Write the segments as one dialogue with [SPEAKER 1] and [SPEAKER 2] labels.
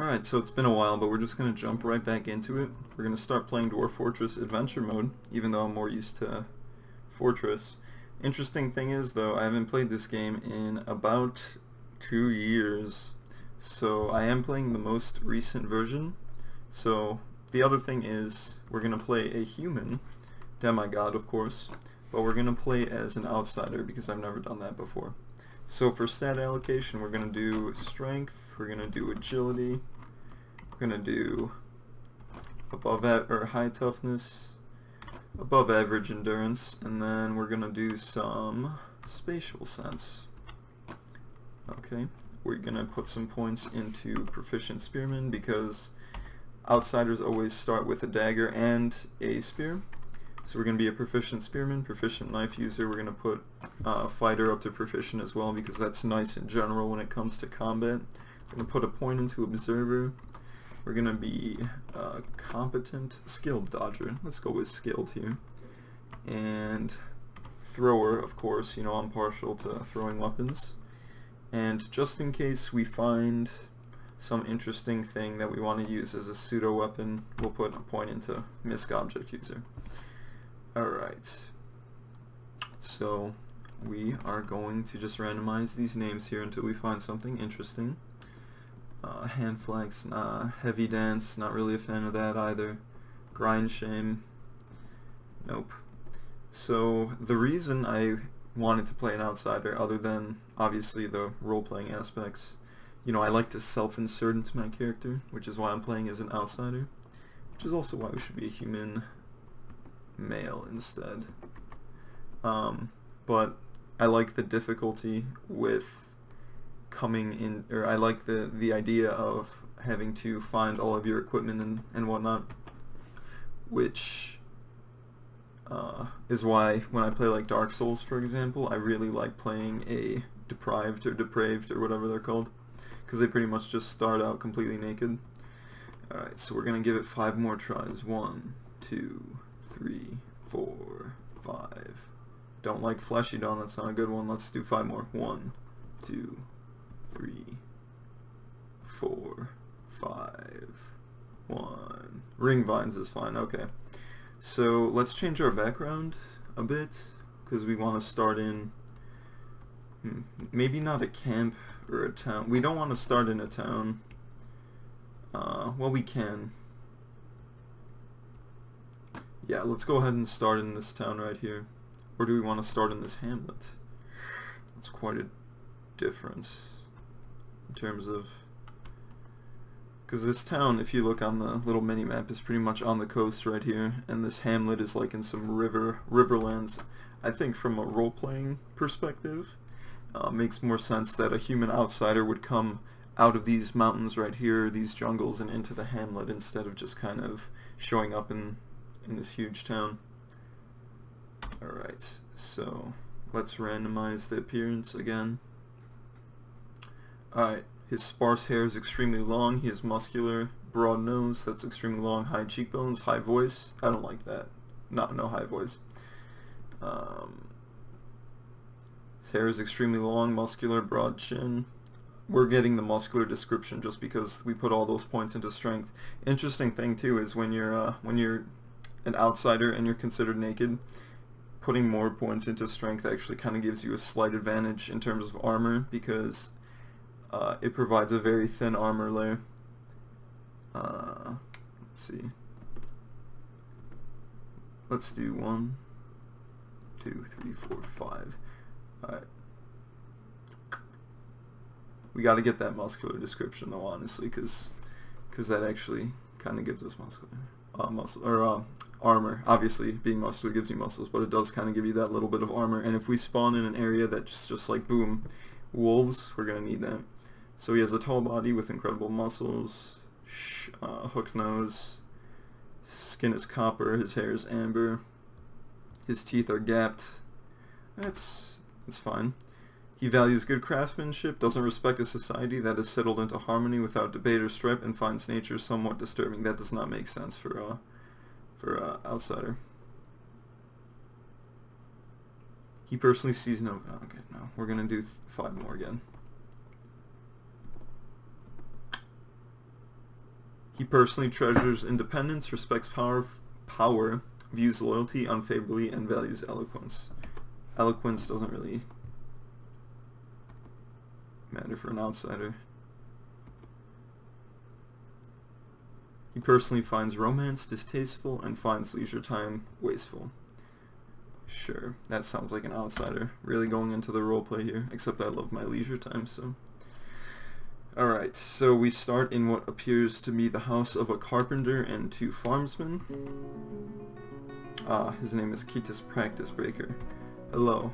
[SPEAKER 1] Alright, so it's been a while, but we're just going to jump right back into it. We're going to start playing Dwarf Fortress Adventure Mode, even though I'm more used to Fortress. Interesting thing is, though, I haven't played this game in about two years, so I am playing the most recent version. So the other thing is, we're going to play a human, demigod of course, but we're going to play as an outsider because I've never done that before. So for stat allocation, we're going to do strength, we're going to do agility, we're going to do above or high toughness, above average endurance, and then we're going to do some spatial sense. Okay, we're going to put some points into proficient spearman because outsiders always start with a dagger and a spear. So we're going to be a proficient spearman, proficient knife user. We're going to put uh, fighter up to proficient as well because that's nice in general when it comes to combat. We're going to put a point into observer. We're going to be uh, competent, skilled dodger. Let's go with skilled here. And thrower, of course. You know, I'm partial to throwing weapons. And just in case we find some interesting thing that we want to use as a pseudo weapon, we'll put a point into misc object user. Alright. So, we are going to just randomize these names here until we find something interesting. Uh, hand flex, uh, heavy dance, not really a fan of that either. Grind shame, nope. So, the reason I wanted to play an outsider, other than obviously the role-playing aspects, you know, I like to self-insert into my character, which is why I'm playing as an outsider, which is also why we should be a human male instead. Um, but I like the difficulty with coming in, or I like the, the idea of having to find all of your equipment and, and whatnot, which uh, is why when I play like Dark Souls, for example, I really like playing a deprived or depraved or whatever they're called, because they pretty much just start out completely naked. Alright, so we're going to give it five more tries. One, two, three, four, five. Don't like fleshy dawn, that's not a good one. Let's do five more. One, two, three, four, five, one. Ring vines is fine, okay. So let's change our background a bit, because we want to start in hmm, maybe not a camp or a town. We don't want to start in a town. Uh, well, we can yeah, let's go ahead and start in this town right here. Or do we want to start in this hamlet? That's quite a difference in terms of... Because this town, if you look on the little mini-map, is pretty much on the coast right here, and this hamlet is like in some river, riverlands. I think from a role-playing perspective, uh, makes more sense that a human outsider would come out of these mountains right here, these jungles, and into the hamlet instead of just kind of showing up in in this huge town. Alright, so let's randomize the appearance again. Alright, his sparse hair is extremely long, he is muscular, broad nose, that's extremely long, high cheekbones, high voice. I don't like that. Not no high voice. Um, his hair is extremely long, muscular, broad chin. We're getting the muscular description just because we put all those points into strength. Interesting thing too is when you're uh, when you're an outsider and you're considered naked, putting more points into strength actually kind of gives you a slight advantage in terms of armor because uh, it provides a very thin armor layer. Uh, let's see. Let's do one, two, three, four, five. Alright. We got to get that muscular description though, honestly, because cause that actually kind of gives us muscular, uh, muscle, or uh, armor. Obviously, being muscular gives you muscles, but it does kind of give you that little bit of armor. And if we spawn in an area that's just like, boom, wolves, we're going to need that. So he has a tall body with incredible muscles, uh, hooked nose, skin is copper, his hair is amber, his teeth are gapped. That's, that's fine. He values good craftsmanship, doesn't respect a society that is settled into harmony without debate or strife, and finds nature somewhat disturbing. That does not make sense for uh, for uh, outsider. He personally sees no. Okay, no. We're gonna do five more again. He personally treasures independence, respects power, power, views loyalty unfavorably, and values eloquence. Eloquence doesn't really matter for an outsider. He personally finds romance distasteful and finds leisure time wasteful. Sure, that sounds like an outsider. Really going into the roleplay here, except I love my leisure time, so... Alright, so we start in what appears to be the house of a carpenter and two farmsmen. Ah, his name is Ketis Practice Breaker. Hello.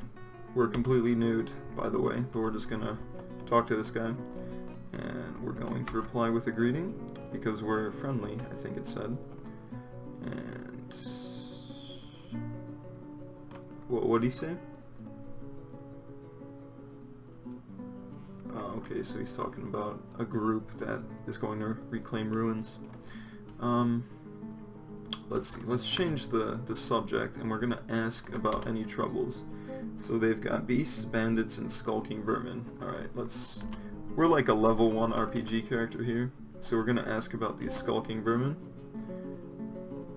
[SPEAKER 1] We're completely nude, by the way, but we're just gonna talk to this guy. And we're going to reply with a greeting, because we're friendly, I think it said. And... What would he say? Okay, so he's talking about a group that is going to reclaim ruins. Um, let's see, let's change the, the subject, and we're going to ask about any troubles. So they've got beasts, bandits, and skulking vermin. Alright, let's... We're like a level 1 RPG character here, so we're going to ask about these skulking vermin.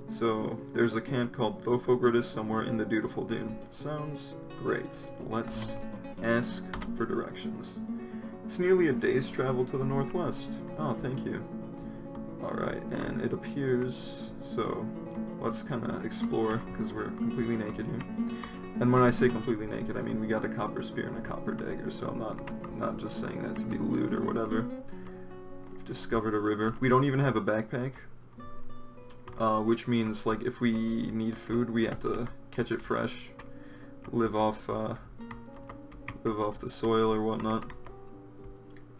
[SPEAKER 1] So, there's a camp called Thofogritis somewhere in the Dutiful Dune. Sounds great. Let's ask for directions. It's nearly a day's travel to the northwest. Oh, thank you. Alright, and it appears... So, let's kind of explore, because we're completely naked here. And when I say completely naked, I mean we got a copper spear and a copper dagger, so I'm not, not just saying that to be loot or whatever. We've discovered a river. We don't even have a backpack, uh, which means like if we need food, we have to catch it fresh, live off, uh, live off the soil or whatnot.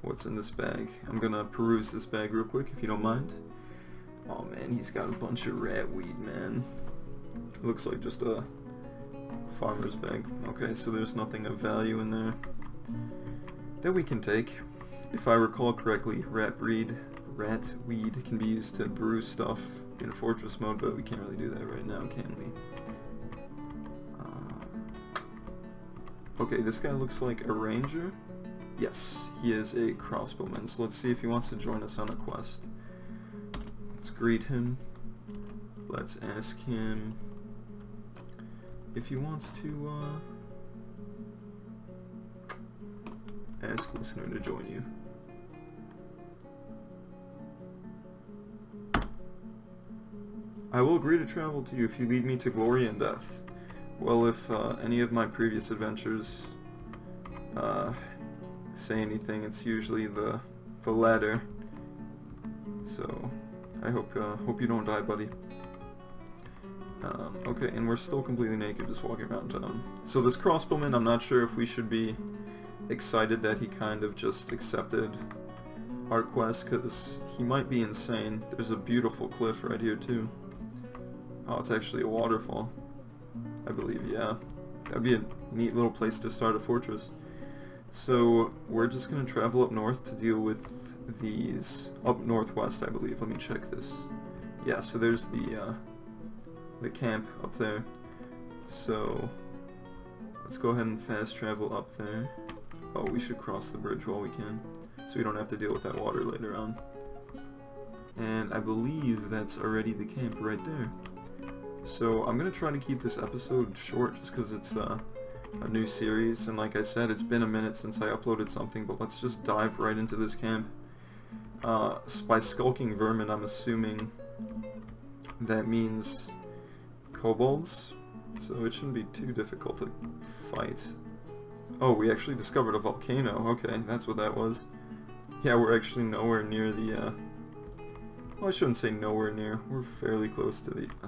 [SPEAKER 1] What's in this bag? I'm gonna peruse this bag real quick if you don't mind. Oh man, he's got a bunch of rat weed, man. looks like just a farmer's bag. Okay, so there's nothing of value in there that we can take. If I recall correctly, rat breed, rat weed can be used to brew stuff in fortress mode, but we can't really do that right now, can we? Uh, okay, this guy looks like a ranger. Yes, he is a crossbowman, so let's see if he wants to join us on a quest. Let's greet him. Let's ask him if he wants to uh, ask listener to join you. I will agree to travel to you if you lead me to glory and death. Well, if uh, any of my previous adventures uh, say anything, it's usually the the latter. So, I hope uh, hope you don't die, buddy. Um, okay, and we're still completely naked, just walking around town. So this crossbowman, I'm not sure if we should be excited that he kind of just accepted our quest, because he might be insane. There's a beautiful cliff right here, too. Oh, it's actually a waterfall. I believe, yeah. That'd be a neat little place to start a fortress. So, we're just going to travel up north to deal with these... Up northwest, I believe. Let me check this. Yeah, so there's the, uh, the camp up there. So let's go ahead and fast travel up there. Oh, we should cross the bridge while we can, so we don't have to deal with that water later on. And I believe that's already the camp right there. So I'm going to try to keep this episode short just because it's uh, a new series, and like I said, it's been a minute since I uploaded something, but let's just dive right into this camp. Uh, by skulking vermin, I'm assuming that means kobolds, so it shouldn't be too difficult to fight. Oh, we actually discovered a volcano. Okay, that's what that was. Yeah, we're actually nowhere near the, uh... Well, I shouldn't say nowhere near. We're fairly close to the, uh,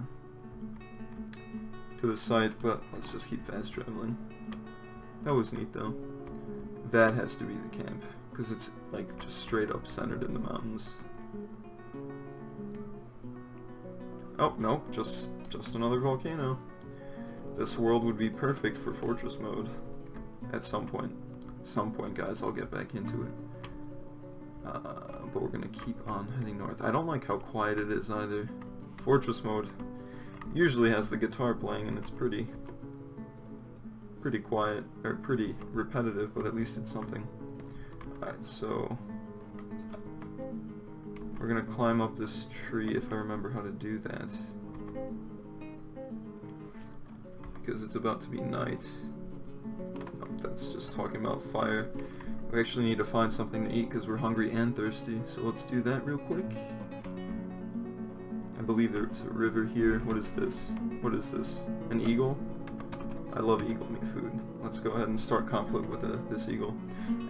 [SPEAKER 1] to the site, but let's just keep fast traveling. That was neat, though. That has to be the camp, because it's, like, just straight up centered in the mountains. Oh, no, just, just another volcano. This world would be perfect for fortress mode. At some point. Some point, guys, I'll get back into it. Uh, but we're gonna keep on heading north. I don't like how quiet it is either. Fortress mode usually has the guitar playing and it's pretty pretty quiet, or pretty repetitive, but at least it's something. Alright, so We're gonna climb up this tree if I remember how to do that. Because it's about to be night. Nope, that's just talking about fire. We actually need to find something to eat because we're hungry and thirsty, so let's do that real quick. I believe there's a river here. What is this? What is this? An eagle? I love eagle meat food. Let's go ahead and start conflict with uh, this eagle.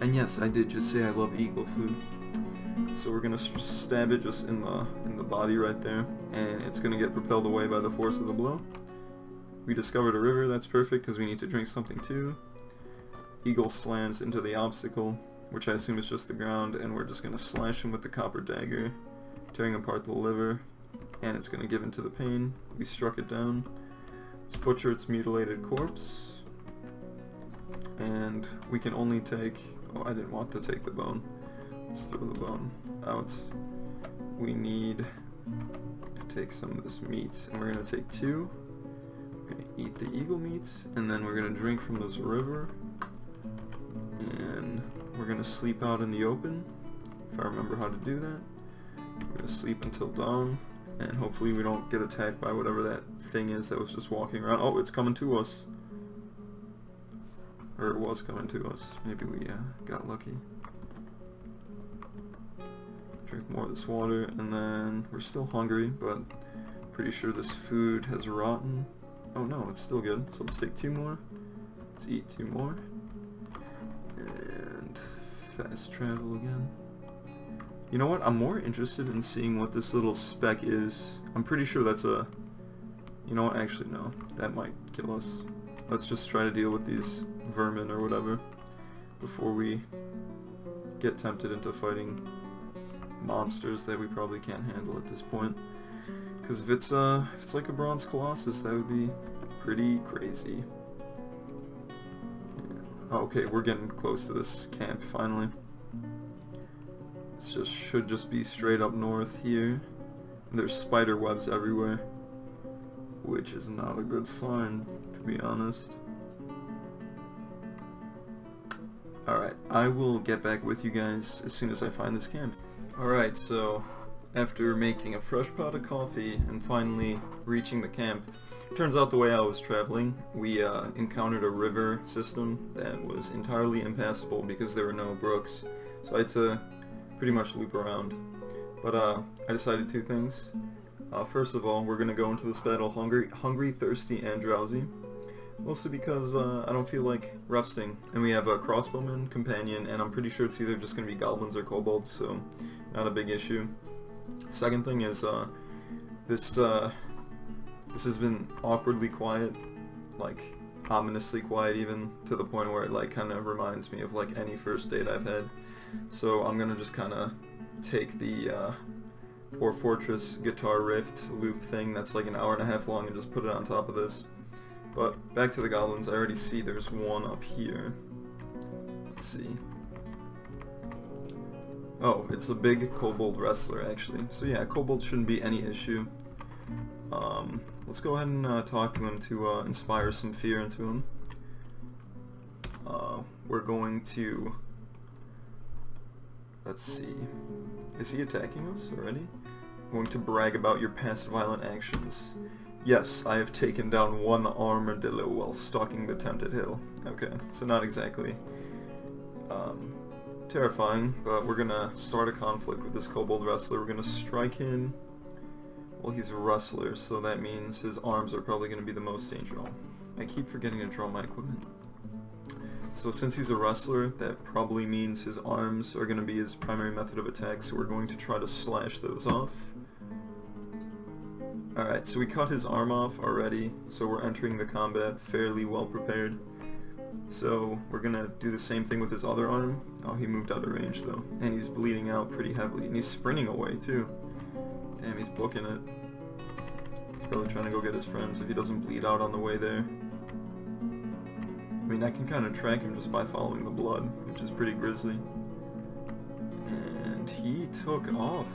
[SPEAKER 1] And yes, I did just say I love eagle food. So we're gonna stab it just in the in the body right there, and it's gonna get propelled away by the force of the blow. We discovered a river, that's perfect because we need to drink something too. Eagle slams into the obstacle, which I assume is just the ground, and we're just gonna slash him with the copper dagger, tearing apart the liver, and it's gonna give into the pain. We struck it down. Let's butcher its mutilated corpse. And we can only take... Oh, I didn't want to take the bone. Let's throw the bone out. We need to take some of this meat, and we're going to take two. We're going to eat the eagle meat, and then we're going to drink from this river. And we're going to sleep out in the open, if I remember how to do that. We're going to sleep until dawn, and hopefully we don't get attacked by whatever that thing is that was just walking around. Oh, it's coming to us. Or it was coming to us. Maybe we uh, got lucky drink more of this water, and then we're still hungry, but pretty sure this food has rotten. Oh no, it's still good. So let's take two more. Let's eat two more. And fast travel again. You know what? I'm more interested in seeing what this little speck is. I'm pretty sure that's a... You know what? Actually, no. That might kill us. Let's just try to deal with these vermin or whatever before we get tempted into fighting monsters that we probably can't handle at this point. Because if it's uh, if it's like a bronze colossus, that would be pretty crazy. Yeah. okay, we're getting close to this camp finally. This just should just be straight up north here. There's spider webs everywhere, which is not a good sign, to be honest. Alright, I will get back with you guys as soon as I find this camp. Alright, so after making a fresh pot of coffee and finally reaching the camp, turns out the way I was traveling, we uh, encountered a river system that was entirely impassable because there were no brooks, so I had to pretty much loop around. But uh, I decided two things. Uh, first of all, we're going to go into this battle hungry, hungry, thirsty, and drowsy. Mostly because uh, I don't feel like resting. And we have a crossbowman, companion, and I'm pretty sure it's either just going to be goblins or kobolds, so not a big issue. Second thing is, uh, this, uh, this has been awkwardly quiet, like, ominously quiet even, to the point where it, like, kind of reminds me of, like, any first date I've had. So I'm gonna just kind of take the, uh, Dwarf Fortress guitar rift loop thing that's like an hour and a half long and just put it on top of this. But back to the goblins, I already see there's one up here. Let's see. Oh, it's a big kobold wrestler, actually. So yeah, kobold shouldn't be any issue. Um, let's go ahead and uh, talk to him to uh, inspire some fear into him. Uh, we're going to... Let's see. Is he attacking us already? going to brag about your past violent actions. Yes, I have taken down one armadillo while stalking the Tempted Hill. Okay, so not exactly um, terrifying, but we're gonna start a conflict with this kobold wrestler. We're gonna strike him. Well, he's a wrestler, so that means his arms are probably gonna be the most dangerous. I keep forgetting to draw my equipment. So since he's a wrestler, that probably means his arms are gonna be his primary method of attack, so we're going to try to slash those off. Alright, so we cut his arm off already, so we're entering the combat fairly well prepared. So we're gonna do the same thing with his other arm. Oh, he moved out of range though. And he's bleeding out pretty heavily. And he's sprinting away too. Damn, he's booking it. He's probably trying to go get his friends if he doesn't bleed out on the way there. I mean, I can kind of track him just by following the blood, which is pretty grisly. And he took off.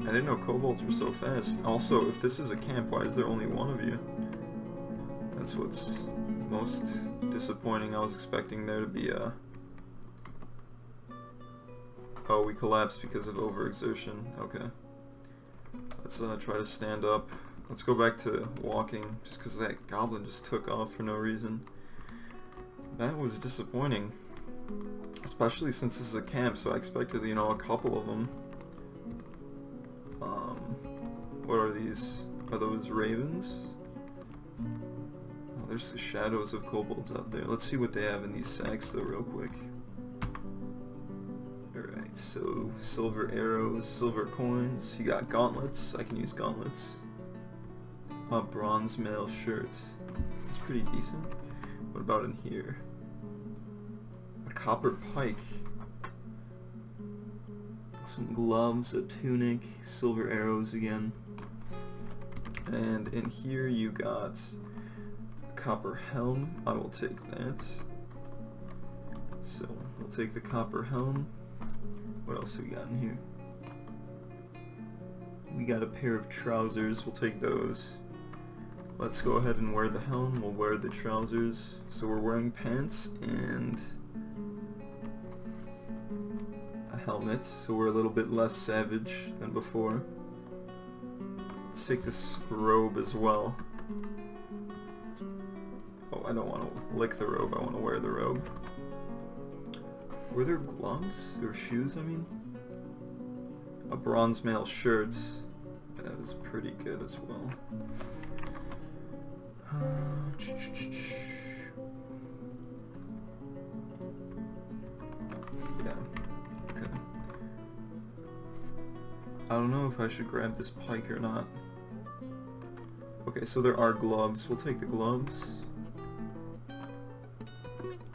[SPEAKER 1] I didn't know kobolds were so fast. Also, if this is a camp, why is there only one of you? That's what's most disappointing. I was expecting there to be a... Oh, we collapsed because of overexertion. Okay. Let's uh, try to stand up. Let's go back to walking, just because that goblin just took off for no reason. That was disappointing. Especially since this is a camp, so I expected, you know, a couple of them. Um, what are these? Are those ravens? Oh, there's the shadows of kobolds out there. Let's see what they have in these sacks, though, real quick. Alright, so silver arrows, silver coins. You got gauntlets. I can use gauntlets. A bronze mail shirt. It's pretty decent. What about in here? Copper pike. Some gloves, a tunic, silver arrows again. And in here you got copper helm. I will take that. So we'll take the copper helm. What else we got in here? We got a pair of trousers. We'll take those. Let's go ahead and wear the helm. We'll wear the trousers. So we're wearing pants and helmet. So we're a little bit less savage than before. Let's take this robe as well. Oh, I don't want to lick the robe. I want to wear the robe. Were there gloves? Or shoes, I mean? A bronze mail shirt. That is pretty good as well. Yeah. I don't know if I should grab this pike or not. Okay, so there are gloves. We'll take the gloves.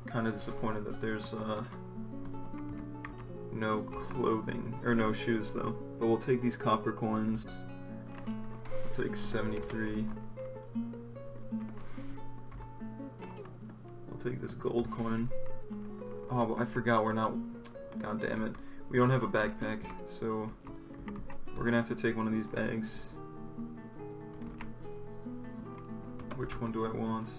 [SPEAKER 1] Kind of disappointed that there's uh, no clothing, or no shoes though. But we'll take these copper coins. We'll take 73. We'll take this gold coin. Oh, I forgot we're not... God damn it. We don't have a backpack, so we're gonna have to take one of these bags. Which one do I want?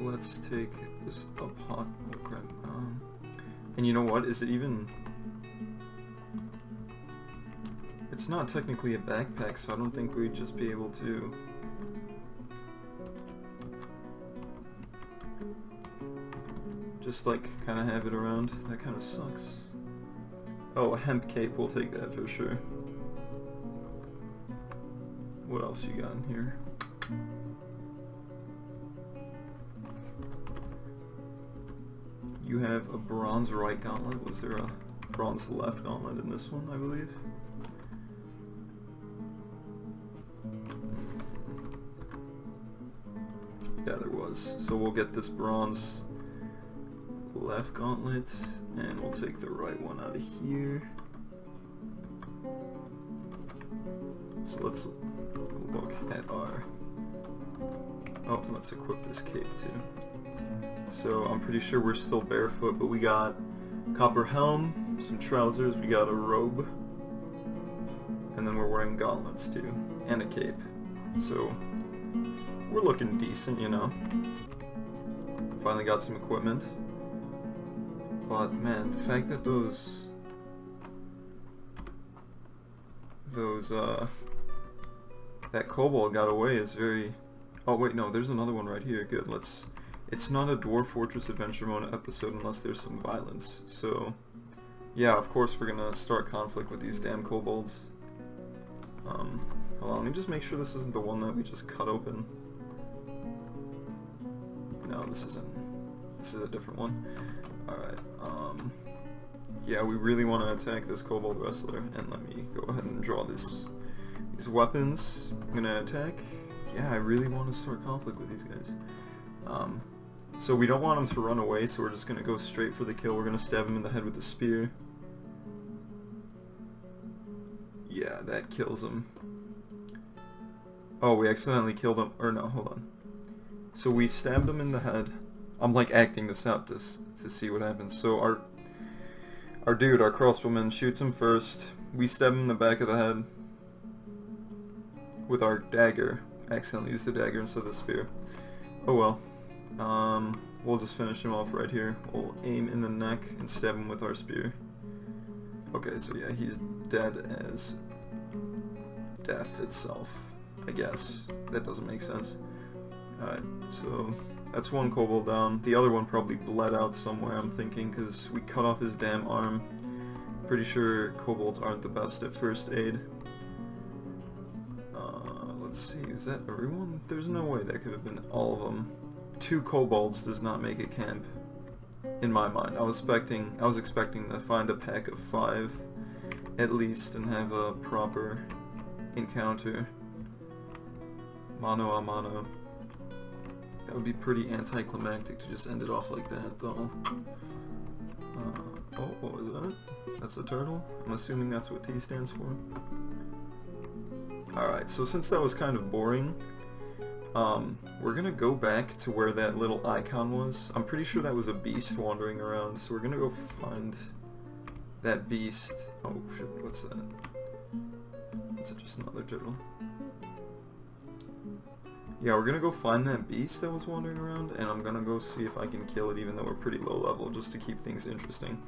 [SPEAKER 1] Let's take this up. Um, and you know what? Is it even... It's not technically a backpack, so I don't think we'd just be able to... Just like, kind of have it around. That kind of sucks. Oh, a hemp cape, we'll take that for sure. What else you got in here? You have a bronze right gauntlet. Was there a bronze left gauntlet in this one, I believe? Yeah, there was. So we'll get this bronze left gauntlet, and we'll take the right one out of here. So let's look at our... Oh, let's equip this cape too. So I'm pretty sure we're still barefoot, but we got copper helm, some trousers, we got a robe, and then we're wearing gauntlets too, and a cape. So we're looking decent, you know. Finally got some equipment. But man, the fact that those those uh that kobold got away is very oh wait no there's another one right here. Good let's it's not a Dwarf Fortress Adventure Mode episode unless there's some violence. So yeah of course we're gonna start conflict with these damn kobolds. Um hold on let me just make sure this isn't the one that we just cut open. No this isn't. This is a different one alright um yeah, we really want to attack this Kobold Wrestler, and let me go ahead and draw this these weapons. I'm gonna attack. Yeah, I really want to start conflict with these guys. Um, so we don't want him to run away, so we're just gonna go straight for the kill. We're gonna stab him in the head with the spear. Yeah, that kills him. Oh, we accidentally killed him. Or no, hold on. So we stabbed him in the head. I'm like acting this out to, to see what happens. So our our dude, our crossbowman, shoots him first. We stab him in the back of the head with our dagger. Accidentally used the dagger instead of the spear. Oh well. Um, we'll just finish him off right here. We'll aim in the neck and stab him with our spear. Okay, so yeah, he's dead as death itself, I guess. That doesn't make sense. Alright, so that's one kobold down. The other one probably bled out somewhere, I'm thinking, because we cut off his damn arm. Pretty sure kobolds aren't the best at first aid. Uh, let's see, is that everyone? There's no way that could have been all of them. Two kobolds does not make a camp, in my mind. I was expecting, I was expecting to find a pack of five, at least, and have a proper encounter. Mano a mano. That would be pretty anticlimactic to just end it off like that, though. Uh, oh, what was that? That's a turtle? I'm assuming that's what T stands for. Alright, so since that was kind of boring, um, we're gonna go back to where that little icon was. I'm pretty sure that was a beast wandering around, so we're gonna go find that beast. Oh shit, what's that? That's just another turtle. Yeah, we're gonna go find that beast that was wandering around, and I'm gonna go see if I can kill it even though we're pretty low level, just to keep things interesting.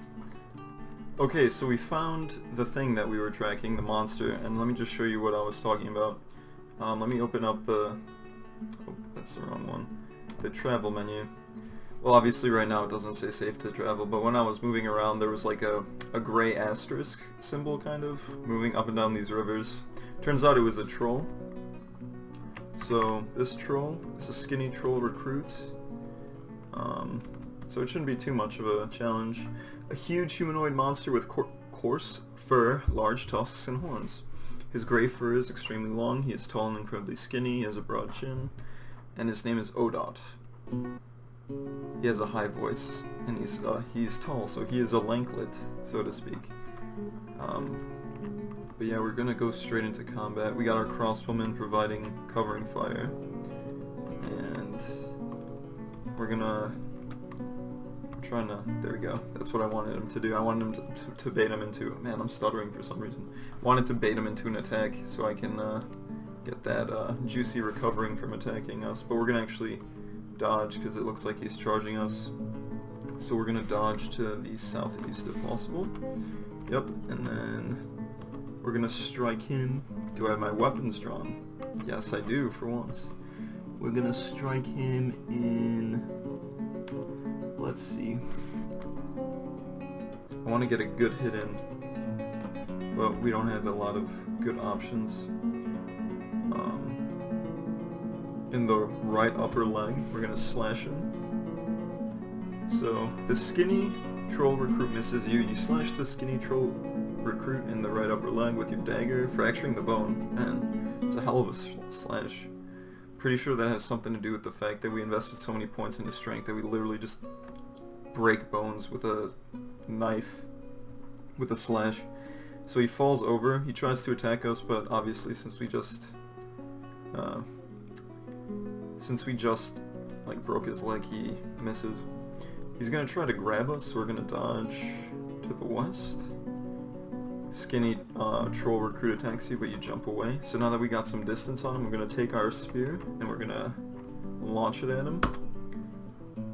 [SPEAKER 1] Okay, so we found the thing that we were tracking, the monster, and let me just show you what I was talking about. Um, let me open up the... Oh, that's the wrong one. The travel menu. Well, obviously right now it doesn't say safe to travel, but when I was moving around there was like a, a gray asterisk symbol, kind of, moving up and down these rivers. Turns out it was a troll, so this troll, it's a skinny troll recruit. Um, so it shouldn't be too much of a challenge. A huge humanoid monster with coarse fur, large tusks, and horns. His gray fur is extremely long, he is tall and incredibly skinny, he has a broad chin, and his name is Odot. He has a high voice, and he's uh, he's tall, so he is a lanklet, so to speak. Um, but yeah, we're gonna go straight into combat. We got our crossbowmen providing covering fire. And we're gonna trying to there we go. That's what I wanted him to do. I wanted him to, to, to, bait him into man I'm stuttering for some reason. Wanted to bait him into an attack so I can uh, get that uh, juicy recovering from attacking us. But we're gonna actually dodge because it looks like he's charging us. So we're gonna dodge to the southeast if possible. Yep and then we're gonna strike him. Do I have my weapons drawn? Yes, I do, for once. We're gonna strike him in... Let's see. I want to get a good hit in, but we don't have a lot of good options. Um, in the right upper leg, we're gonna slash him. So, the skinny troll recruit misses you. You slash the skinny troll recruit in the right upper leg with your dagger, fracturing the bone. Man, it's a hell of a slash. Pretty sure that has something to do with the fact that we invested so many points into strength that we literally just break bones with a knife, with a slash. So he falls over, he tries to attack us, but obviously since we just, uh, since we just, like, broke his leg, he misses. He's gonna try to grab us, so we're gonna dodge to the west skinny uh, troll recruit attacks you, but you jump away. So now that we got some distance on him, we're going to take our spear and we're going to launch it at him.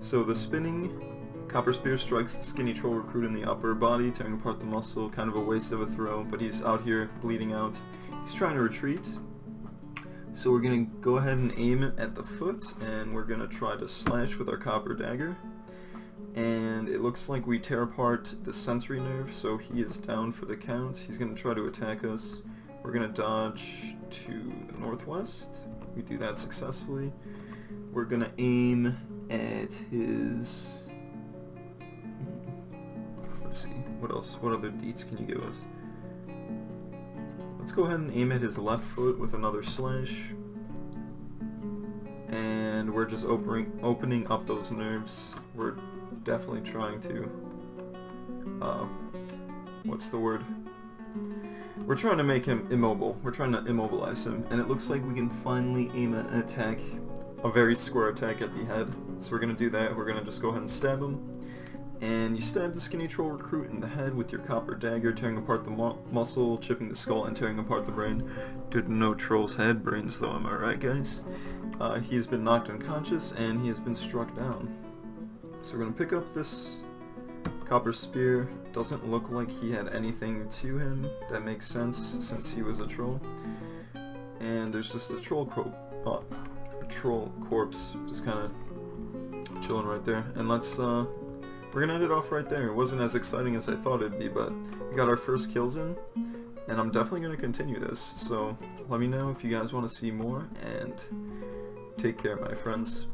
[SPEAKER 1] So the spinning copper spear strikes the skinny troll recruit in the upper body, tearing apart the muscle, kind of a waste of a throw, but he's out here bleeding out. He's trying to retreat. So we're going to go ahead and aim it at the foot, and we're going to try to slash with our copper dagger and it looks like we tear apart the sensory nerve, so he is down for the count. He's going to try to attack us. We're going to dodge to the northwest. We do that successfully. We're going to aim at his... Let's see, what else? What other deets can you give us? Let's go ahead and aim at his left foot with another slash. And we're just opening, opening up those nerves. We're definitely trying to, uh, what's the word? We're trying to make him immobile. We're trying to immobilize him, and it looks like we can finally aim an attack, a very square attack at the head. So we're going to do that. We're going to just go ahead and stab him. And you stab the skinny troll recruit in the head with your copper dagger, tearing apart the mu muscle, chipping the skull, and tearing apart the brain. Did no troll's head brains though, am I right guys? Uh, he has been knocked unconscious, and he has been struck down. So we're going to pick up this Copper Spear doesn't look like he had anything to him that makes sense since he was a troll. And there's just a troll uh, troll corpse just kind of chilling right there. And let's uh, we're gonna end it off right there. It wasn't as exciting as I thought it'd be, but we got our first kills in, and I'm definitely gonna continue this. So let me know if you guys want to see more, and take care, my friends.